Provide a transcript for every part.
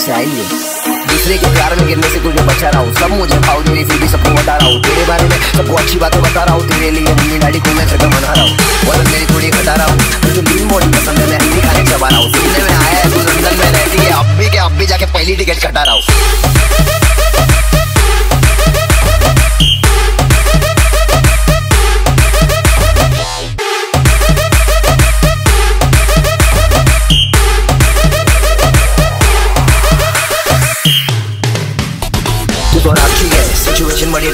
Style है दूसरे के कारण गिरने से कुछ बचा रहा हूँ। सब मुझे पाओ, मेरी फिर भी सबको बता रहा हूँ। तेरे बारे में सबको अच्छी बातें बता रहा हूँ। तेरे लिए मेरी गाड़ी को मैं घर मना रहा हूँ। और मेरी थोड़ी घटा रहा हूँ। मुझे लीन बॉडी पसंद है।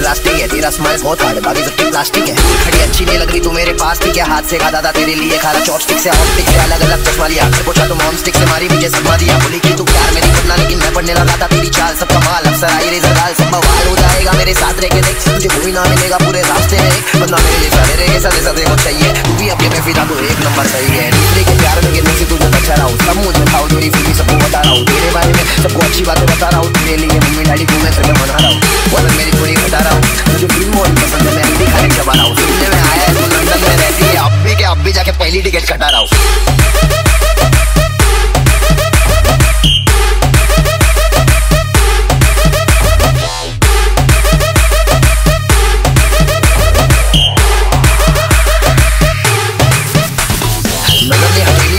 रास्ते है, तेरा स्माइल बहुत हार्ड बाकी सबकी प्लास्टिक है। खड़ी अच्छी नहीं लग रही, तू मेरे पास थी क्या? हाथ से खाता था तेरे लिए खाना चॉपस्टिक से ऑप्टिक से अलग अलग चश्मा लिया। से पूछा तो मॉम स्टिक से मारी, मुझे सदमा दिया? बोली कि तू प्यार मेरी करना, लेकिन मैं पढ़ने लगा था, तेरी चाल सब कमाल अक्सर आई रेजर गाल सब बवाल हो जाएगा, मेरे साथ रह के देख। तुझे कोई ना मिलेगा, पूरे रास्ते में बंदा मेरे जैसा मेरे जैसा जैसा देखो चाहिए। तू भी अपने में फिदा तो एक नंबर सही है। दूसरे के प्यार में गिरने से तुझे बचा रहा हूँ, सब मुझे खाओ तेरी भी सबको बता रहा हूँ। तेरे बारे में सबको अच्छी बातें बता रहा हूँ, तेरे लिए मम्मी, डैडी को मैं में मना रहा हूँ। वज़न मेरी पहली कटा रहा हूँ।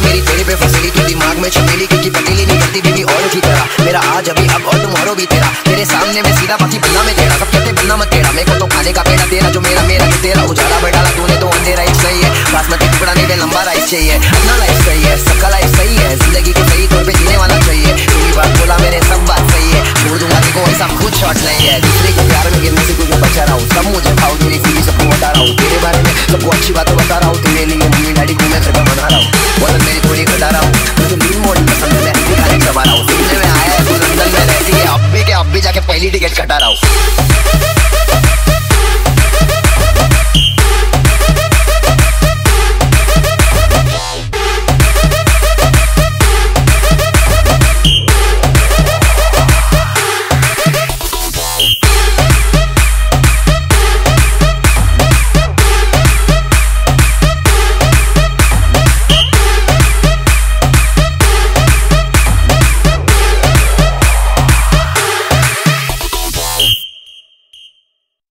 मेरी में चमेली क्योंकि पतीली नहीं करती बीबी और की तरह मेरा आज अभी अब और तुम्हारो भी तेरा। तेरे सामने में सीधा बाकी बन्ना में चाहिए अपना लाइफ सही है सबका लाइफ सही है ज़िंदगी को सही तौर पे जीने वाला चाहिए पूरी बात बोला मैंने सब बात सही है छोड़ दूँगा देखो ऐसा खुद शॉट नहीं है दूसरे को प्यार में गिरने से कुछ बचा रहा हूँ सब मुझे खाओ मेरी फीलिंग सबको बता रहा हूँ तेरे बारे में सबको अच्छी बात